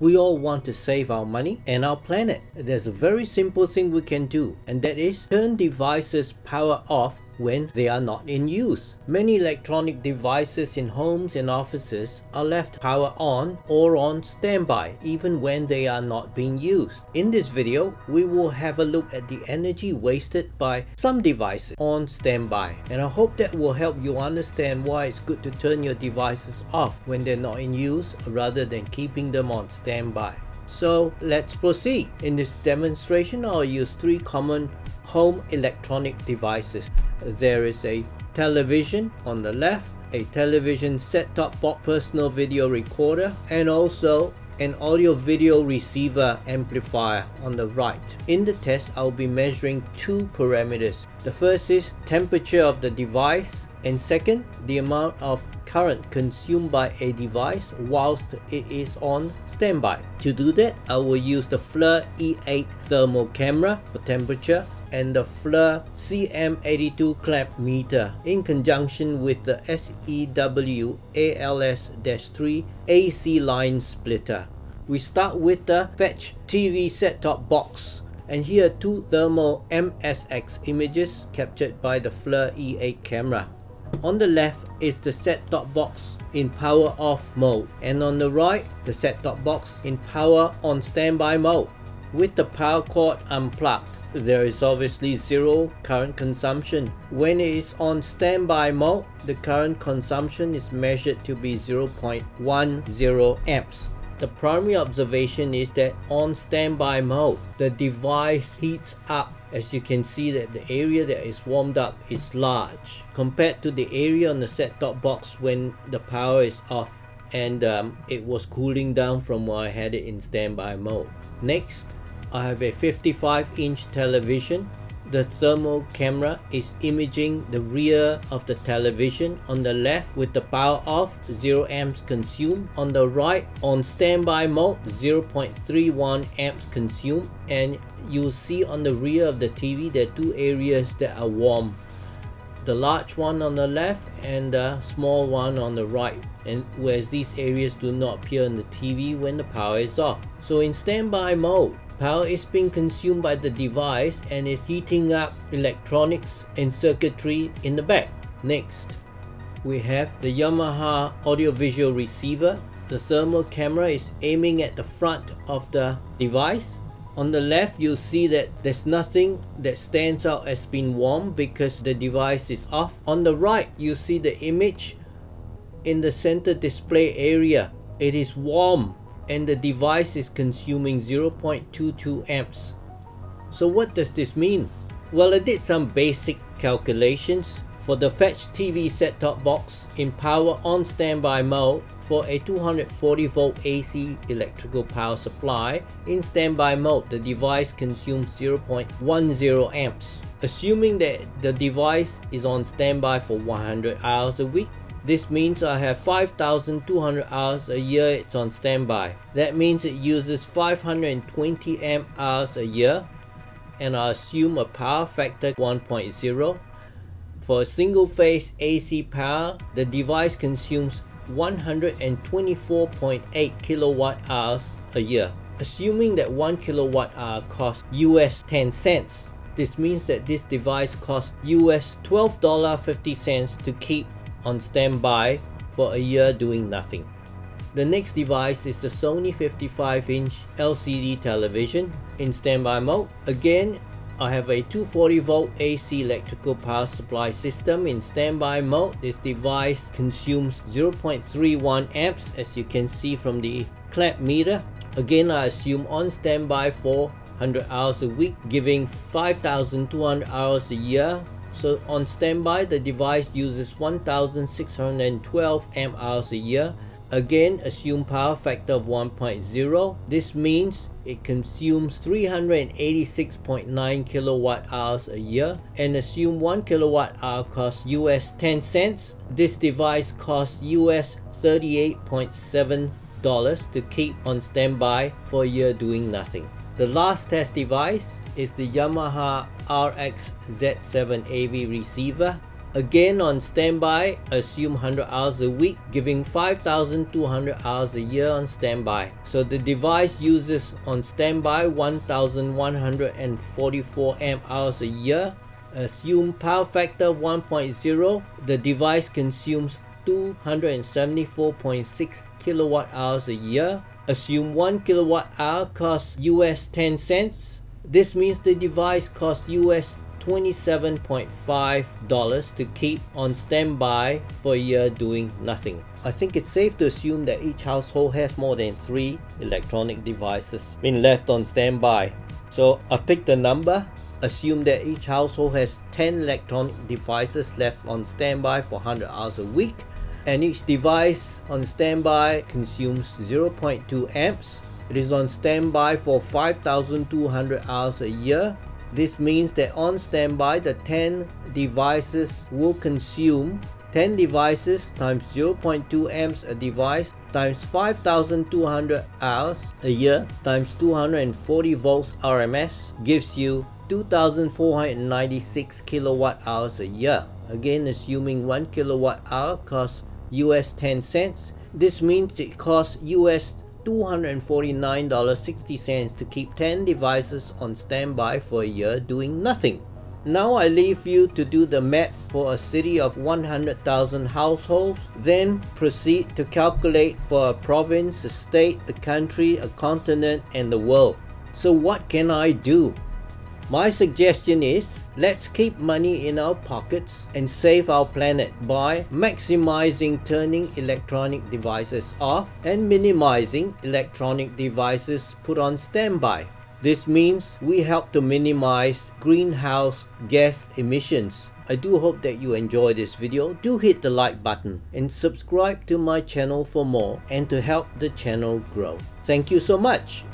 We all want to save our money and our planet. There's a very simple thing we can do and that is turn devices power off when they are not in use. Many electronic devices in homes and offices are left power on or on standby even when they are not being used. In this video, we will have a look at the energy wasted by some devices on standby and I hope that will help you understand why it's good to turn your devices off when they're not in use rather than keeping them on standby. So let's proceed. In this demonstration, I'll use three common home electronic devices. There is a television on the left, a television set-top box personal video recorder, and also an audio video receiver amplifier on the right. In the test, I'll be measuring two parameters. The first is temperature of the device and second, the amount of current consumed by a device whilst it is on standby. To do that, I will use the FLIR E8 thermal camera for temperature and the FLIR CM82 clamp meter in conjunction with the SEW ALS-3 AC line splitter. We start with the Fetch TV set-top box and here two thermal MSX images captured by the FLIR E8 camera. On the left is the set-top box in power off mode and on the right the set-top box in power on standby mode with the power cord unplugged there is obviously zero current consumption. When it is on standby mode, the current consumption is measured to be 0.10 amps. The primary observation is that on standby mode, the device heats up as you can see that the area that is warmed up is large compared to the area on the set-top box when the power is off and um, it was cooling down from when I had it in standby mode. Next, I have a 55 inch television. The thermal camera is imaging the rear of the television on the left with the power off 0 amps consumed. On the right on standby mode 0.31 amps consumed. And you see on the rear of the TV there are two areas that are warm. The large one on the left and the small one on the right. And whereas these areas do not appear on the TV when the power is off. So in standby mode Power is being consumed by the device and is heating up electronics and circuitry in the back. Next, we have the Yamaha audiovisual receiver. The thermal camera is aiming at the front of the device. On the left, you'll see that there's nothing that stands out as being warm because the device is off. On the right, you see the image in the center display area. It is warm and the device is consuming 0.22 amps. So what does this mean? Well, I did some basic calculations. For the Fetch TV set-top box in power on standby mode for a 240 volt AC electrical power supply, in standby mode the device consumes 0.10 amps. Assuming that the device is on standby for 100 hours a week, this means I have 5,200 hours a year it's on standby. That means it uses 520 amp hours a year and I assume a power factor 1.0. For a single phase AC power, the device consumes 124.8 kilowatt hours a year. Assuming that 1 kilowatt hour costs US 10 cents, this means that this device costs US $12.50 to keep on standby for a year doing nothing. The next device is the Sony 55-inch LCD television in standby mode. Again, I have a 240 volt AC electrical power supply system in standby mode. This device consumes 0.31 amps as you can see from the clamp meter. Again, I assume on standby for 100 hours a week, giving 5,200 hours a year so on standby, the device uses 1612 amp hours a year. Again, assume power factor of 1.0. This means it consumes 386.9 kilowatt hours a year and assume 1 kilowatt hour costs US 10 cents. This device costs US 38.7 dollars to keep on standby for a year doing nothing. The last test device is the Yamaha RX Z7 AV receiver. Again on standby, assume 100 hours a week, giving 5,200 hours a year on standby. So the device uses on standby 1,144 amp hours a year. Assume power factor 1.0, the device consumes 274.6 kilowatt hours a year. Assume 1 kilowatt hour costs US 10 cents. This means the device costs US $27.5 to keep on standby for a year doing nothing. I think it's safe to assume that each household has more than 3 electronic devices being left on standby. So I picked a number, assume that each household has 10 electronic devices left on standby for 100 hours a week and each device on standby consumes 0.2 amps. It is on standby for 5,200 hours a year. This means that on standby, the 10 devices will consume 10 devices times 0.2 amps a device times 5200 hours a year times 240 volts RMS gives you 2496 kilowatt hours a year. Again, assuming 1 kilowatt hour costs US 10 cents. This means it costs US $249.60 to keep 10 devices on standby for a year doing nothing. Now I leave you to do the math for a city of 100,000 households, then proceed to calculate for a province, a state, a country, a continent, and the world. So what can I do? My suggestion is let's keep money in our pockets and save our planet by maximizing turning electronic devices off and minimizing electronic devices put on standby. This means we help to minimize greenhouse gas emissions. I do hope that you enjoy this video. Do hit the like button and subscribe to my channel for more and to help the channel grow. Thank you so much.